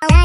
can't.